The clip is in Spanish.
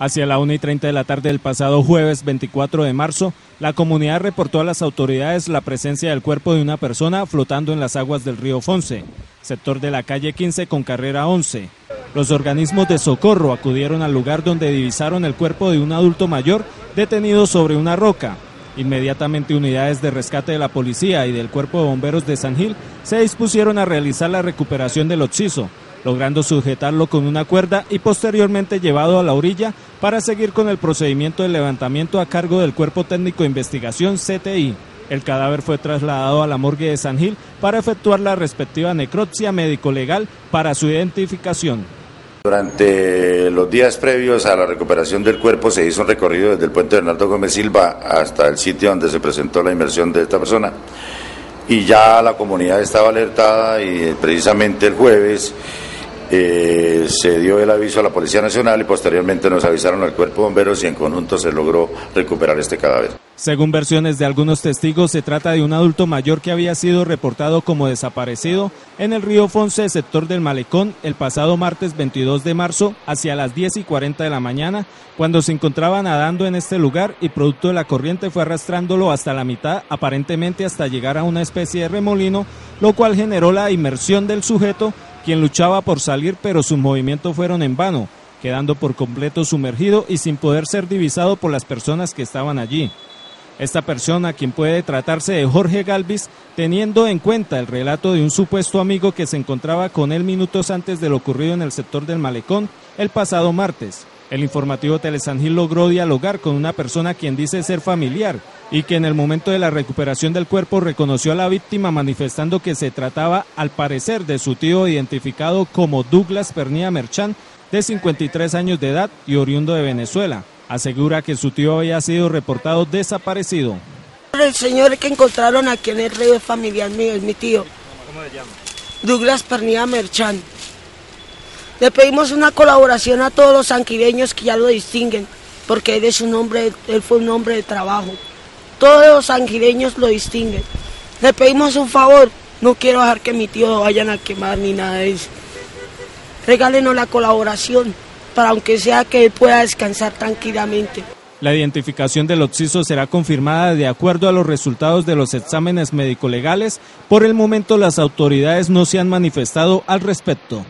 Hacia la 1 y 30 de la tarde del pasado jueves 24 de marzo, la comunidad reportó a las autoridades la presencia del cuerpo de una persona flotando en las aguas del río Fonce, sector de la calle 15 con carrera 11. Los organismos de socorro acudieron al lugar donde divisaron el cuerpo de un adulto mayor detenido sobre una roca. Inmediatamente unidades de rescate de la policía y del cuerpo de bomberos de San Gil se dispusieron a realizar la recuperación del occiso, logrando sujetarlo con una cuerda y posteriormente llevado a la orilla para seguir con el procedimiento de levantamiento a cargo del Cuerpo Técnico de Investigación CTI. El cadáver fue trasladado a la morgue de San Gil para efectuar la respectiva necropsia médico-legal para su identificación. Durante los días previos a la recuperación del cuerpo se hizo un recorrido desde el puente Bernardo Gómez Silva hasta el sitio donde se presentó la inversión de esta persona y ya la comunidad estaba alertada y precisamente el jueves eh, se dio el aviso a la Policía Nacional y posteriormente nos avisaron al Cuerpo de Bomberos y en conjunto se logró recuperar este cadáver. Según versiones de algunos testigos, se trata de un adulto mayor que había sido reportado como desaparecido en el río Fonce, sector del Malecón, el pasado martes 22 de marzo, hacia las 10 y 40 de la mañana, cuando se encontraba nadando en este lugar y producto de la corriente fue arrastrándolo hasta la mitad, aparentemente hasta llegar a una especie de remolino, lo cual generó la inmersión del sujeto quien luchaba por salir pero sus movimientos fueron en vano, quedando por completo sumergido y sin poder ser divisado por las personas que estaban allí. Esta persona, quien puede tratarse de Jorge Galvis, teniendo en cuenta el relato de un supuesto amigo que se encontraba con él minutos antes de lo ocurrido en el sector del Malecón el pasado martes. El informativo Telesangil logró dialogar con una persona quien dice ser familiar y que en el momento de la recuperación del cuerpo reconoció a la víctima manifestando que se trataba al parecer de su tío identificado como Douglas Pernía Merchán de 53 años de edad y oriundo de Venezuela. Asegura que su tío había sido reportado desaparecido. El señor que encontraron aquí en el río es familiar mío, es mi tío. ¿Cómo le llama? Douglas Pernía Merchán. Le pedimos una colaboración a todos los sanquireños que ya lo distinguen, porque él, es un hombre, él fue un hombre de trabajo. Todos los sanquireños lo distinguen. Le pedimos un favor, no quiero dejar que mi tío lo vayan a quemar ni nada de eso. Regálenos la colaboración para aunque sea que él pueda descansar tranquilamente. La identificación del occiso será confirmada de acuerdo a los resultados de los exámenes médico-legales. Por el momento las autoridades no se han manifestado al respecto.